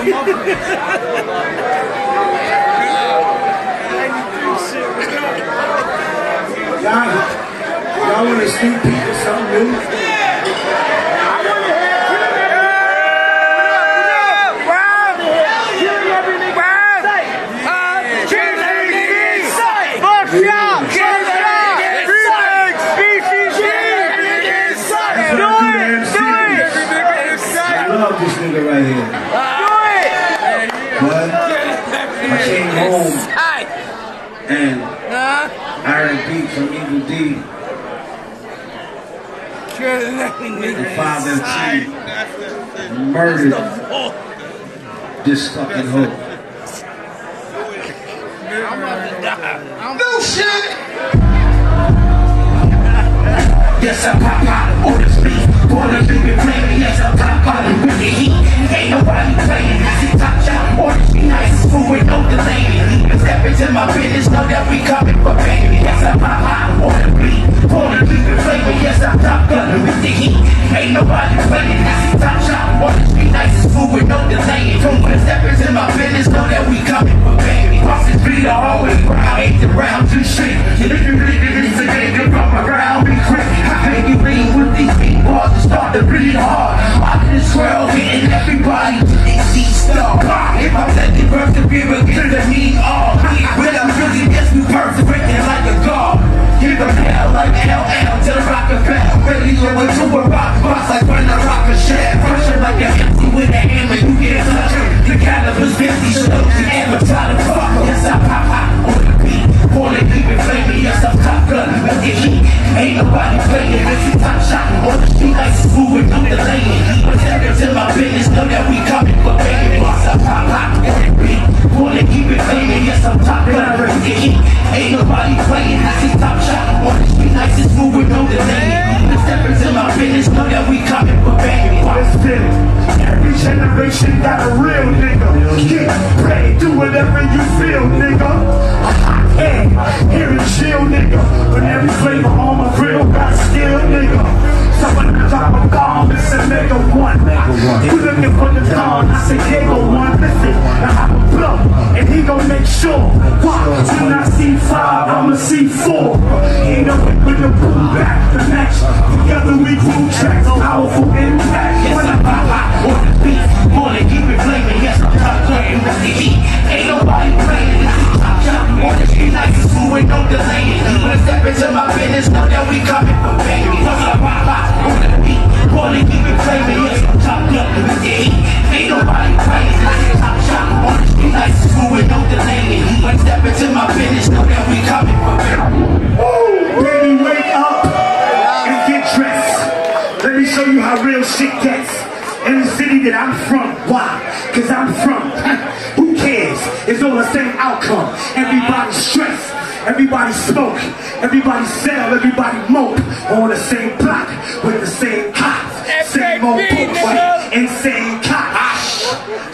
y'all, y'all want to see people something new? I want to have but I came home and Iron Beat from Evil D, father of T, murdered this fucking hook. No shit! Yes, I pop out on this beat. Born do it playing, yes, I pop out with the heat. I gun with the heat. Ain't nobody playing, this is top shot. Or be nice, fool with no delay. Step into my business, know that we coming for baby. Bosses beat are always proud, ain't the round too shit. I say Diego one. Listen, I have a blow, and he gon' make sure. Why? When I see five, I'ma see four. He know it with the boom back, the match. Together we groove tracks, powerful impact. Yes, I pop out on the beat. More than keep it flaming. Yes, I'm top gun with the heat. Ain't nobody playing. This is top shot. On the street like it's fool with no delaying. When I step into my business, know that we coming for baby. Yes, I pop out on the beat. More than keep it flaming. Yes, I'm top gun with the heat. Ain't nobody is top shot. On the street like with no. When I step into my business, know that we coming for baby. Baby, wake up and get dressed. Let me show you how real shit gets. In the city that I'm from. Why? Cause I'm from. Who cares? It's all the same outcome. Everybody stressed. Everybody smoke. Everybody sell. Everybody mope. On the same block with the same cops. Same old book, right? Insane.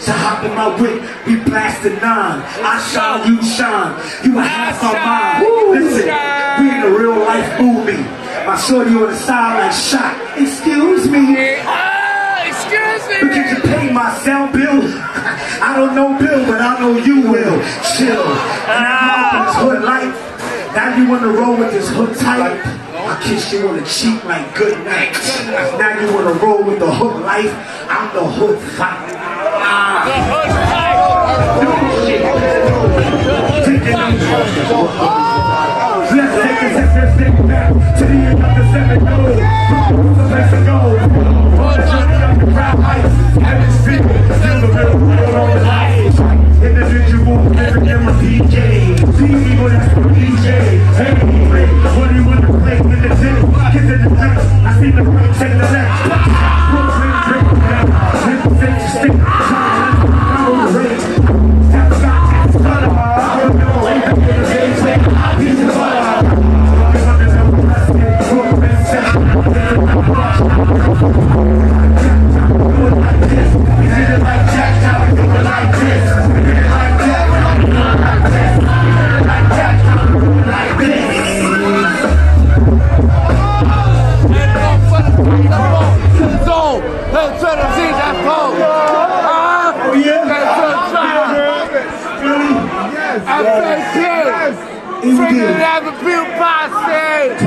So hop in my whip, we blasting nine. I shine, you shine. You a half my mind. Listen, we in a real life movie. My shorty on the side like shot. Excuse me. excuse But did you pay my sound bill? I don't know Bill, but I know you will. Chill. And I'm off this hood life. Now you wanna roll with this hood tight. I kiss you on the cheek like good night. Now you wanna roll with the hood life. I'm the hood fight. Individual, living in my PJ. See people that's for Have a few posse.